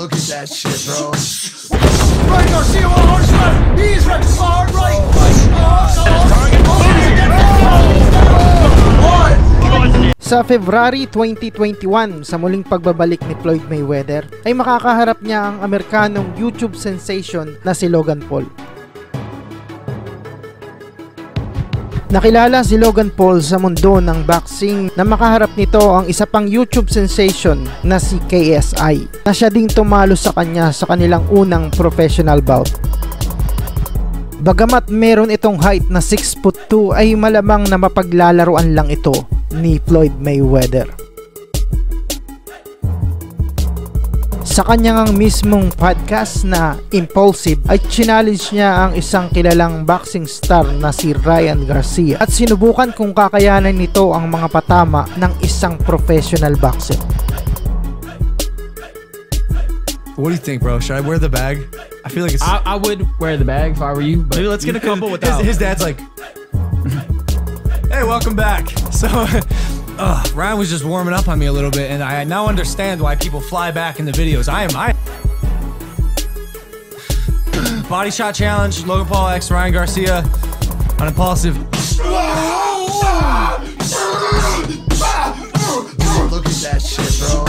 look at that shit, bro. Right, Garcia on hard left. He's right, hard right. Sa February 2021, sa muling pagbabalik ni Floyd Mayweather, ay makakaharap niya ang Amerikanong YouTube sensation na si Logan Paul. Nakilala si Logan Paul sa mundo ng boxing na makaharap nito ang isa pang YouTube sensation na si KSI na siya ding tumalo sa kanya sa kanilang unang professional bout. Bagamat meron itong height na 6 foot 2 ay malamang na mapaglalaruan lang ito ni Floyd Mayweather. Sa kanyang mismong podcast na Impulsive ay challenge niya ang isang kilalang boxing star na si Ryan Garcia at sinubukan kung kakayanan nito ang mga patama ng isang professional boxer. What do you think, bro? Should I wear the bag? I feel like it's. I, I would wear the bag if I were you. But Maybe let's get a couple his, without. His, his dad's like, "Hey, welcome back." So, uh, Ryan was just warming up on me a little bit, and I now understand why people fly back in the videos. I am I. Body shot challenge: Logan Paul x Ryan Garcia on impulsive. Look at that shit, bro.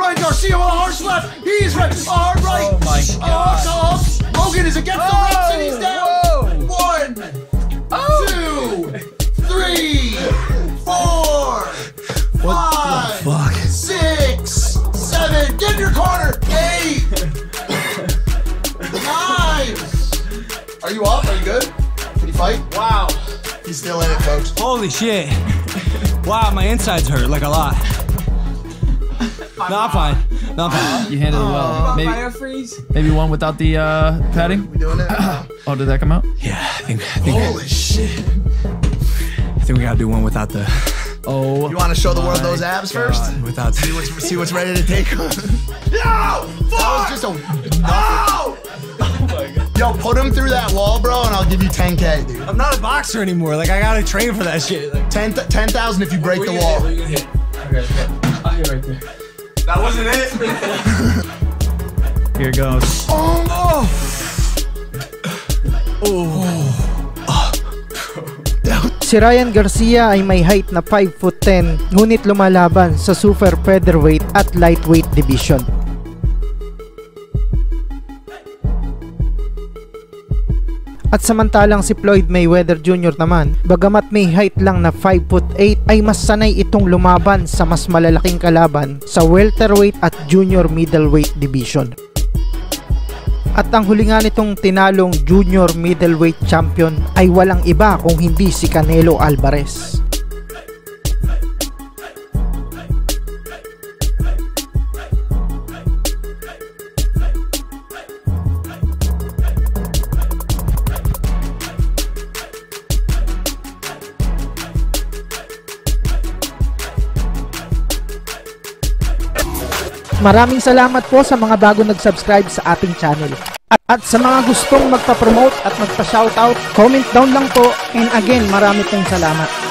Right, Garcia on hard left. He's right, hard right. Oh my god. Oh. Logan is against the ropes and he's down. Are you up? Are you good? Can you fight? Wow. He's still in it, coach. Holy shit! Wow, my insides hurt like a lot. No, I'm fine. No, I'm fine. You handled it well. Maybe freeze. maybe one without the uh, padding. We doing it? Oh, did that come out? Yeah, I think. I think. Holy shit. I think we gotta do one without the. Oh, You want to show the world those abs first? Without. See what's, see what's ready to take. no! That was just a. Oh Yo, put him through that wall, bro, and I'll give you 10k, dude. I'm not a boxer anymore. Like I gotta train for that shit. Like, 10 10,000 if you break the wall. that wasn't it. here it goes. Oh. Oh. Si Ryan Garcia ay may height na 5 foot 10 ngunit lumalaban sa super featherweight at lightweight division. At samantalang si Floyd Mayweather Jr. naman, bagamat may height lang na 5 foot 8 ay mas sanay itong lumaban sa mas malalaking kalaban sa welterweight at junior middleweight division. At ang huli nga nitong tinalong junior middleweight champion ay walang iba kung hindi si Canelo Alvarez. Maraming salamat po sa mga bago nag-subscribe sa ating channel. At, sa mga gustong magpa-promote at magpa-shoutout, comment down lang po. And again, marami pong salamat.